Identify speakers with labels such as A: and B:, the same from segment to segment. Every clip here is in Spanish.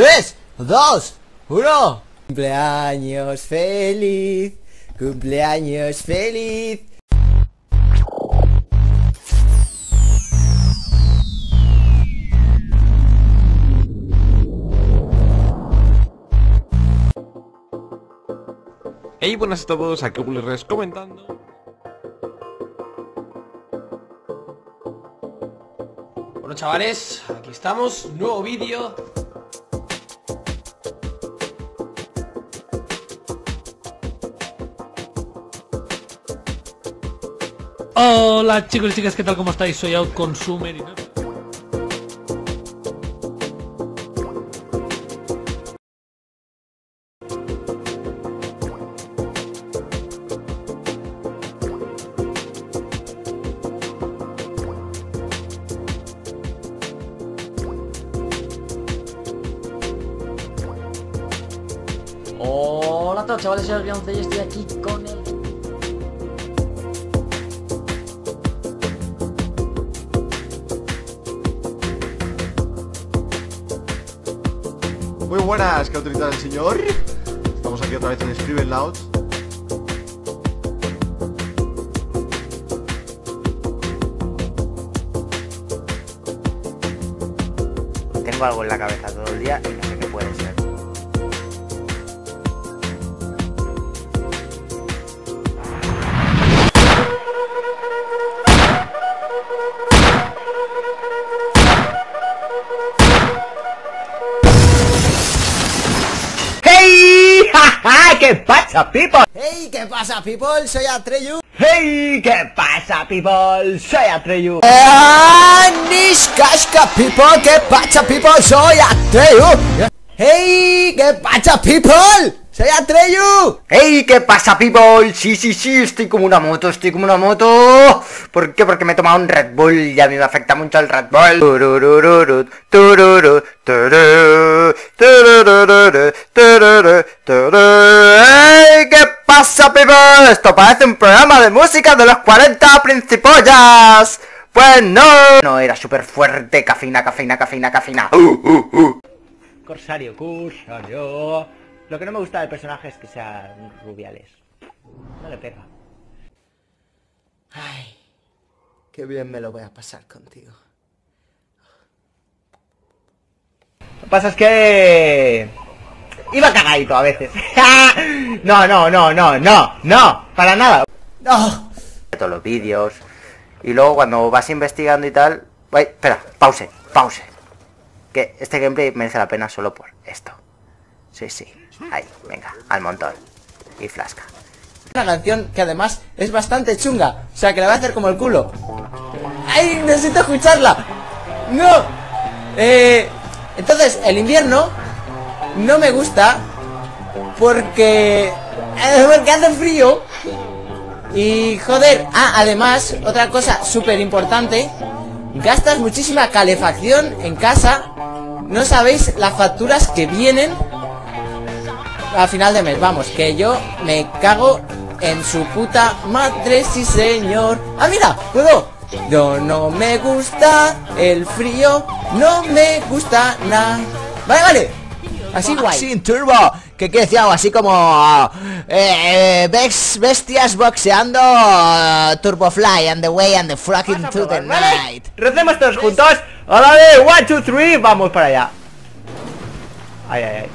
A: 3, 2, 1. Cumpleaños feliz, cumpleaños feliz.
B: Hey, buenas a todos, aquí Res comentando.
C: Bueno chavales, aquí estamos, nuevo vídeo
D: Hola chicos y chicas, ¿qué tal? ¿Cómo estáis? Soy Outconsumer y...
E: Hola a todos chavales, soy el y estoy aquí con el...
F: Muy buenas, que autoridad el señor. Estamos aquí otra vez en Scriven Loud.
G: Tengo algo en la cabeza todo el día y no sé qué puede ser. ¿Qué pasa, people?
A: Hey, ¿qué pasa, people? Soy Atreyu.
G: Hey, ¿qué pasa, people? Soy Atreyu.
A: Eh, Nishkashka, people. ¿Qué pasa, people? Soy Atreyu. Hey, ¿qué pasa, people? ¡Soy Atreyu!
G: ¡Ey! ¿Qué pasa, people? Sí, sí, sí, estoy como una moto, estoy como una moto. ¿Por qué? Porque me he tomado un Red Bull y a mí me afecta mucho el Red Bull. ¿Qué pasa, people? Esto parece un programa de música de los 40 principollas. Pues no. No, era súper fuerte. Cafina, cafina, cafina, cafina. Corsario, Corsario. Lo que no me gusta del personaje es que sea rubiales. No le pega.
A: Ay, qué bien me lo voy a pasar contigo.
G: Lo que pasa es que... Iba cagadito a veces. no, no, no, no, no, no, para nada.
A: No.
G: Todos los vídeos. Y luego cuando vas investigando y tal... Ay, espera, pause, pause. Que este gameplay merece la pena solo por esto. Sí, sí. Ahí, venga, al montón. Y flasca.
A: Una canción que además es bastante chunga. O sea, que la va a hacer como el culo. ¡Ay! Necesito escucharla. ¡No! Eh, entonces, el invierno no me gusta porque... Eh, porque hace frío. Y joder, ah, además, otra cosa súper importante, gastas muchísima calefacción en casa. No sabéis las facturas que vienen a final de mes. Vamos, que yo me cago en su puta madre, sí señor. ¡Ah, mira! ¡Puedo! Yo no me gusta el frío, no me gusta nada. Vale, vale. Así guay. Sin turbo. ¿Qué quiere decir Así como... Eh, bestias boxeando Turbo Fly and the way and the fucking to the night.
G: Recemos todos juntos. A la de 1, 2, 3. Vamos para allá. Ay, ay, ay.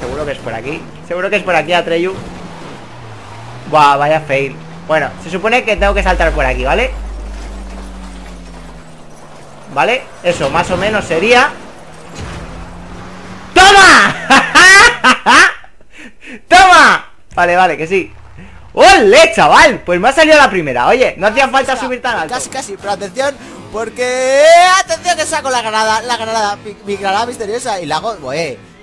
G: Seguro que es por aquí Seguro que es por aquí, Atreyu Buah, vaya fail Bueno, se supone que tengo que saltar por aquí, ¿vale? ¿Vale? Eso, más o menos sería ¡Toma! Vale, vale, que sí ¡Ole, chaval! Pues me ha salido la primera Oye, no hacía falta subir tan alto
A: Casi, casi, pero atención Porque... ¡Atención que saco la granada! La granada, mi, granada misteriosa Y la hago...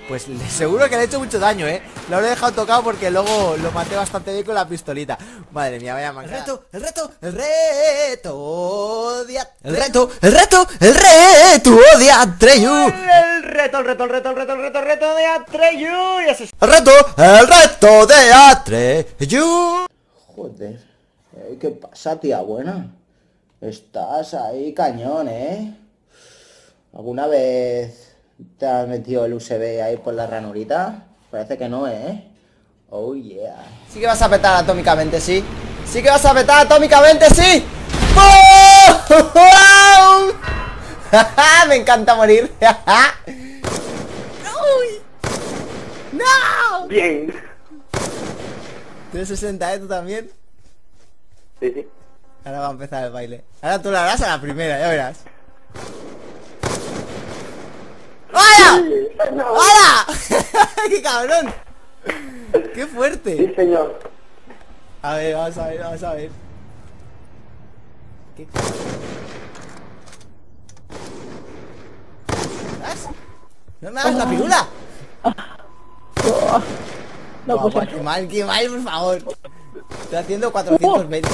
A: Pues seguro que le he hecho mucho daño, ¿eh? Lo habré dejado tocado porque luego lo maté bastante bien con la pistolita Madre mía, vaya mancada El reto, el reto, el reto de El reto, el reto, el reto de Atreyu
G: El reto, el reto, el reto, el reto, el reto, el reto de Atreyu
A: El reto, el reto de Atreyu
H: Joder, eh, ¿qué pasa, tía buena? Estás ahí cañón, ¿eh? ¿Alguna vez ¿Te has metido el USB ahí por la ranurita? Parece que no, ¿eh? Oh, yeah.
A: Sí que vas a petar atómicamente, sí. Sí que vas a petar atómicamente, sí. ¡Bum! Me encanta morir.
G: Bien.
A: 360, ¿eh? ¿Tú también?
G: Sí, sí.
A: Ahora va a empezar el baile. Ahora tú lo harás a la primera, ya verás. ¡Hola! ¡Hola! ¡Qué cabrón! ¡Qué fuerte!
G: señor.
A: A ver, vamos a ver, vamos a ver. ¿Qué? ¡No me hagas la pirula!
E: No, pues
A: guau, qué mal, qué mal, por favor. Estoy haciendo 420.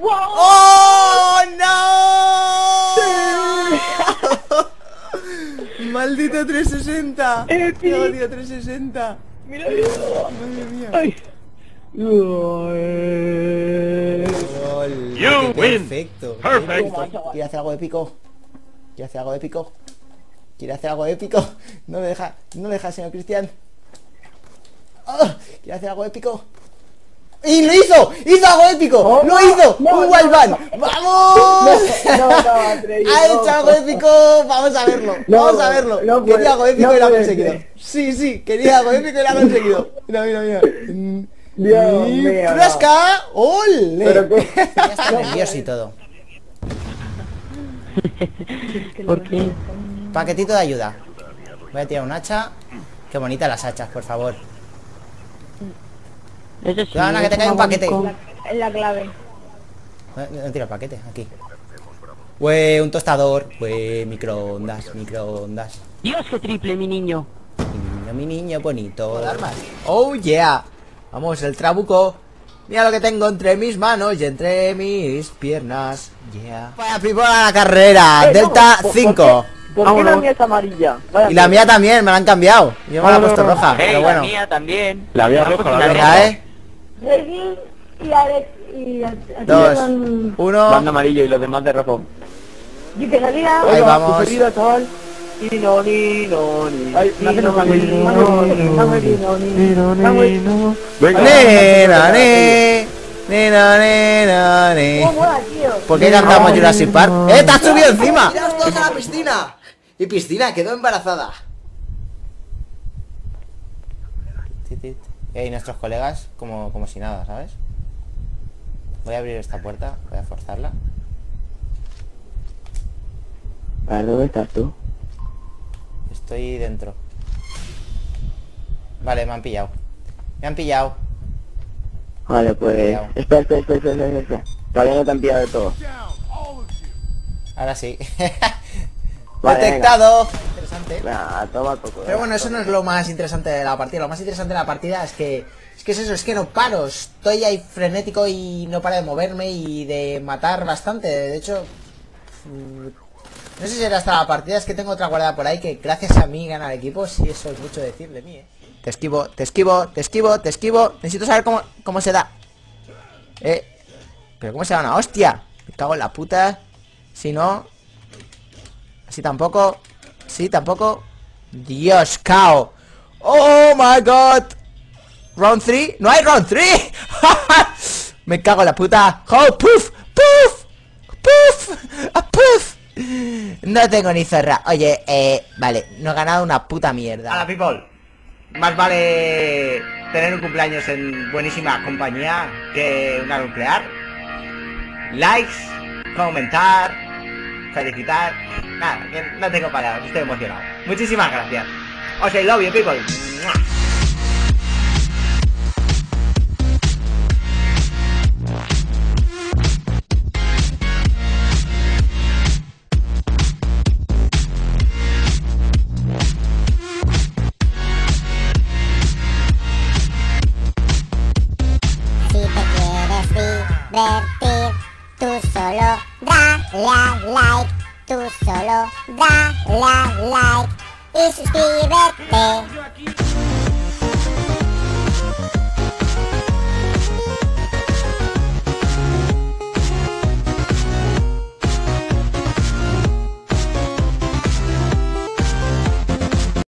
A: ¡Oh, no! ¡Maldito 360! ¡Qué odio 360!
E: Mira,
A: ¡Madre mía!
E: Ay.
A: Gol.
B: You win.
A: Perfecto.
B: Perfect.
A: Quiere hacer algo épico. Quiere hacer algo épico. Quiere hacer algo épico. No me deja, no me deja, señor Cristian. Ah, Quiere hacer algo épico. ¡Y lo hizo! ¡Hizo algo épico! ¡Lo hizo! ¡Un wildman! ¡Vamos!
E: No, no, Andrei,
A: ¡Ha
E: no.
A: hecho algo épico! ¡Vamos a verlo!
E: No,
A: ¡Vamos a verlo!
E: no
A: quería algo épico
E: no
A: y lo ha conseguido.
E: ser.
A: Sí, sí, quería algo épico y lo ha conseguido. Mira, mira, mira. Mm.
E: Dios
A: Y
E: mío, no.
A: ¡Frasca! ¡Ole!
E: Pero qué-
A: Ya está nervioso y todo.
E: ¿Por qué?
A: Paquetito de ayuda. Voy a tirar un hacha. Qué bonitas las hachas, por favor.
E: Eso sí,
A: Cuidado, Ana, que te
E: es
A: cae un
E: una
A: paquete.
E: bonicón. Es la clave.
A: No, no tira el paquete, aquí. Güey, un tostador. Güey, microondas, microondas.
E: Dios, qué triple, mi niño.
A: Mi niño, mi niño bonito. Oh yeah. Vamos, el trabuco. Mira lo que tengo entre mis manos y entre mis piernas. Yeah. Vaya primera la carrera. Delta 5.
E: ¿Por qué la mía es amarilla? Vaya
A: Y la mía también, me la han cambiado. Yo me la he puesto roja, pero bueno.
G: también. La mía roja, la
A: Venga, eh.
E: Reggie y Alex y...
A: Dos, uno.
G: amarillo y los demás de rojo.
E: Y que salía...
A: Ahí vamos.
E: chaval. Y no, ni, no, ni.
G: Ay, me hace
E: no,
G: enojar.
E: ni, no, ni, no, ni, no, ni.
A: Nena, ne. Nena, nena. ¿Por qué cantamos Jurassic Park? ¡Eh, te has subido encima! ¡Tiraos todos a la piscina! Y piscina quedó embarazada. Y nuestros colegas como, como si nada, ¿sabes? Voy a abrir esta puerta, voy a forzarla.
G: ¿Para dónde estás tú?
A: Estoy dentro. Vale, me han pillado. Me han pillado.
G: Vale, pues... Espera, espera, espera, espera, espera. Todavía no te han pillado de todo.
A: Ahora sí.
G: Vale,
A: Detectado. Interesante.
G: Toma poco.
A: Pero bueno, eso no es lo más interesante de la partida. Lo más interesante de la partida es que es que es eso, es que no paro. Estoy ahí frenético y no paro de moverme y de matar bastante. De hecho, mm, no sé si era hasta la partida, es que tengo otra guardada por ahí que gracias a mí gana el equipo. Sí, eso es mucho decir de mí, eh. Te esquivo, te esquivo, te esquivo, te esquivo. Necesito saber cómo, cómo se da. Eh, pero cómo se da una hostia. Me cago en la puta. Si no, así tampoco. Sí, tampoco. Dios, cao. Oh my god. Round 3. No hay round 3. Me cago en la puta. Oh, puff, puff, puff, a puff. No tengo ni zorra. Oye, eh, vale, no he ganado una puta mierda. Hola, people. Más vale tener un cumpleaños en buenísima compañía que una nuclear. Likes, comentar, felicitar. Nada, que no tengo palabras, estoy emocionado. Muchísimas gracias. Os I love you, people.
I: Dale like y suscríbete.